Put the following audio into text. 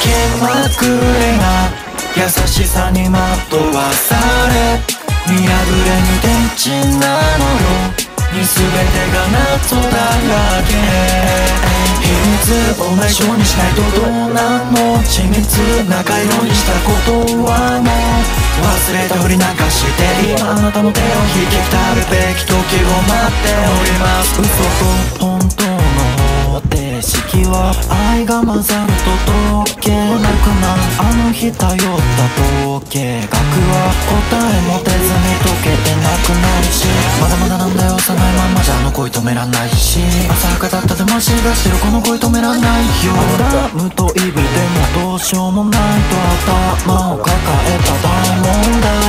気まぐれな優しさに惑わされ見破れに電池なのよに全てが謎だらけ秘密を内緒にしないとどうなんの緻密仲色にしたことはもう忘れたふりなんかして今あなたの手を引きたるべき時を待っております嘘と本当の方程式は愛が混ざると解けなくなるあの日頼った統計学は答え持てずに解けてなくなるしまだまだなんだよ幼いまんまじゃあの恋止めらんないし浅はかだったでもしがしてるこの恋止めらんないよラムとイブでもどうしようもないと頭を抱えた大問題